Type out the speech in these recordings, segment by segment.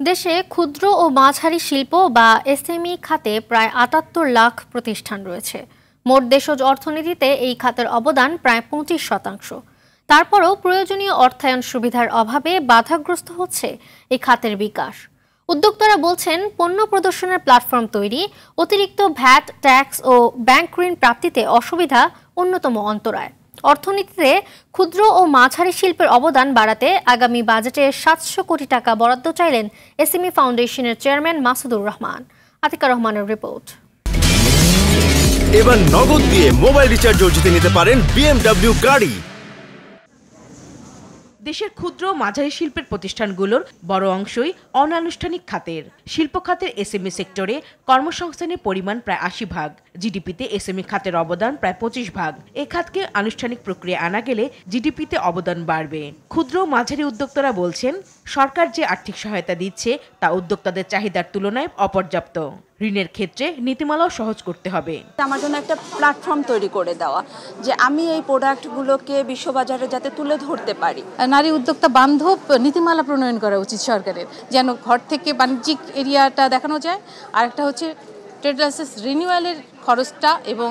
দেশে ক্ষুদ্র ও মাঝারি শিল্প বা এসএমই খাতে প্রায় আটাত্তর লাখ প্রতিষ্ঠান রয়েছে। মোট দেশজ অর্থনীতিতে এই খাতের অবদান প্রায় পঁচিশ শতাংশ। তারপরও প্রয়োজনীয় অর্থায়ন সুবিধার অভাবে বাধাগ্রস্ত হচ্ছে এই খাতের বিকাশ। উদ্যোক্তারা বলছেন, পণ্য প্রদর্শনের প্ল্যাটফর্ম তৈরি, অতিরিক্ত ভ্যাট, ট্যাক্স ও ব্যাংক ঋণ প্রাপ্তিতে অসুবিধা অন্যতম অন্তরায়। অর্থনীতিতে ক্ষুদ্র ও মাঝারি শিল্পের অবদান বাড়াতে আগামী বাজেটে সাতশো কোটি টাকা বরাদ্দ চাইলেন এসএমই ফাউন্ডেশনের চেয়ারম্যান মাসুদুর রহমান। আতিকা রহমানের রিপোর্ট। এবার নগদ দিয়ে মোবাইল রিচার্জও জিতে নিতে পারেন বিএমডাব্লিউ গাড়ি। দেশের ক্ষুদ্র মাঝারি শিল্পের প্রতিষ্ঠানগুলোর বড় অংশই অনানুষ্ঠানিক খাতের। শিল্প খাতের এসএমই সেক্টরে কর্মসংস্থানের পরিমাণ প্রায় আশি ভাগ, জিডিপিতে এসএমই খাতের অবদান প্রায় পঁচিশ ভাগ। এ খাতকে আনুষ্ঠানিক প্রক্রিয়া আনা গেলে জিডিপিতে অবদান বাড়বে। ক্ষুদ্র মাঝারি উদ্যোক্তারা বলছেন, সরকার যে আর্থিক সহায়তা দিচ্ছে তা উদ্যোক্তাদের চাহিদার তুলনায় অপর্যাপ্ত। ঋণের ক্ষেত্রে নীতিমালাও সহজ করতে হবে। আমার জন্য একটা প্ল্যাটফর্ম তৈরি করে দেওয়া যে আমি এই প্রোডাক্টগুলোকে বিশ্ববাজারে যাতে তুলে ধরতে পারি। নারী উদ্যোক্তা বান্ধব নীতিমালা প্রণয়ন করা উচিত সরকারের যেন ঘর থেকে বাণিজ্যিক এরিয়াটা দেখানো যায়। আর একটা হচ্ছে ট্রেড লাইসেন্স রিনিউয়ালের খরচটা এবং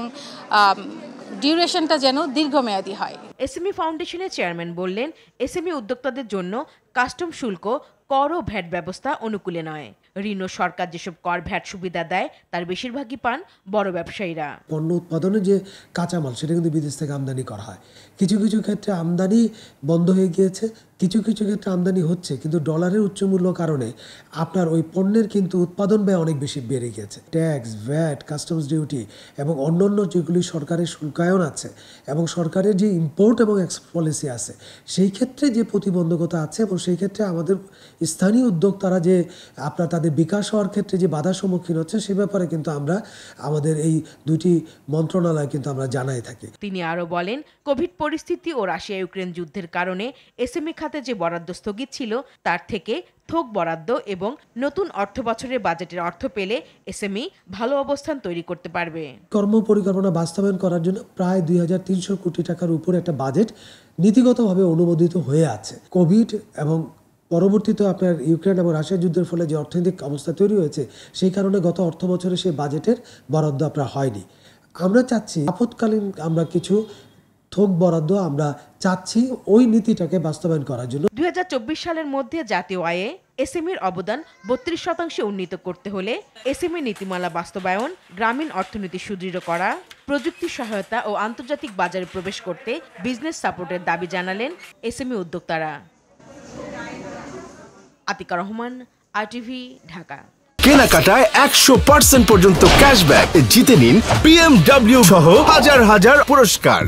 ডিউরেশনটা যেন দীর্ঘমেয়াদী হয়। এসএমই ফাউন্ডেশনের চেয়ারম্যান বললেন এসএমই উদ্যোক্তাদের জন্য কাস্টম শুল্ক কর ও ভ্যাট ব্যবস্থা অনুকূলে নয়। ঋণ ও সরকার যেসব কর, ভ্যাট সুবিধা দেয়, তার বেশিরভাগই পান বড় ব্যবসায়ীরা। পণ্য উৎপাদনে যে কাঁচামাল, সেটা কিন্তু বিদেশ থেকে আমদানি করা হয়। কিছু কিছু ক্ষেত্রে আমদানি বন্ধ হয়ে গিয়েছে। কিছু কিছু ক্ষেত্রে আমদানি হচ্ছে, কিন্তু ডলারের উচ্চ মূল্য কারণে আপনার ওই পণ্যের কিন্তু উৎপাদন ব্যয় অনেক বেশি বেড়ে গেছে। ট্যাক্স ভ্যাট কাস্টমস ডিউটি এবং অন্যান্য যেগুলি সরকারের শুল্কায়ন আছে এবং সরকারের যে ইম্পোর্ট এবং এক্সপোর্ট পলিসি আছে, সেই ক্ষেত্রে যে প্রতিবন্ধকতা আছে এবং সেই ক্ষেত্রে আমাদের স্থানীয় উদ্যোক্তারা যে আপনার তাদের বিকাশ হওয়ার ক্ষেত্রে যে বাধার সম্মুখীন হচ্ছে, সে ব্যাপারে কিন্তু আমরা আমাদের এই দুটি মন্ত্রণালয় কিন্তু আমরা জানাই থাকি। তিনি আরও বলেন, কোভিড পরিস্থিতি ও রাশিয়া ইউক্রেন যুদ্ধের কারণে এসএমই খাতে যে বরাদ্দ স্থগিত ছিল, তার থেকে থোক বরাদ্দ এবং নতুন অর্থ বছরের বাজেটের অর্থ পেলে এসএমই ভালো অবস্থান তৈরি করতে পারবে। কর্ম পরিকল্পনা বাস্তবায়ন করার জন্য প্রায় দুই হাজার তিনশো কোটি টাকার উপরে একটা বাজেট নীতিগতভাবে অনুমোদিত হয়ে আছে। কোভিড এবং পরবর্তীতে আপনার ইউক্রেন এবং রাশিয়া যুদ্ধের ফলে যে অর্থনৈতিক অবস্থা তৈরি হয়েছে, সেই কারণে গত অর্থ বছরে সেই বাজেটের বরাদ্দ আপনার হয়নি। আমরা চাচ্ছি আপৎকালীন আমরা কিছু থোক বরাদ্দ আমরা চাচ্ছি ওই নীতিটাকে বাস্তবায়ন করার জন্য। দু হাজার চব্বিশ সালের মধ্যে জাতীয় আয়ে এসএমইর অবদান বত্রিশ শতাংশে উন্নীত করতে হলে এসএমই নীতিমালা বাস্তবায়ন গ্রামীণ অর্থনীতি সুদৃঢ় করা প্রযুক্তি সহায়তা ও আন্তর্জাতিক বাজারে প্রবেশ করতে বিজনেস সাপোর্টের দাবি জানালেন এসএমই উদ্যোক্তারা। আতিকা রহমান আইটিভি ঢাকা। কেনাকাটায় একশো পার্সেন্ট পর্যন্ত ক্যাশব্যাক। জিতে নিন বিএমডব্লিউ সহ হাজার হাজার পুরস্কার।